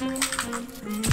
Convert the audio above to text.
Mm-hmm.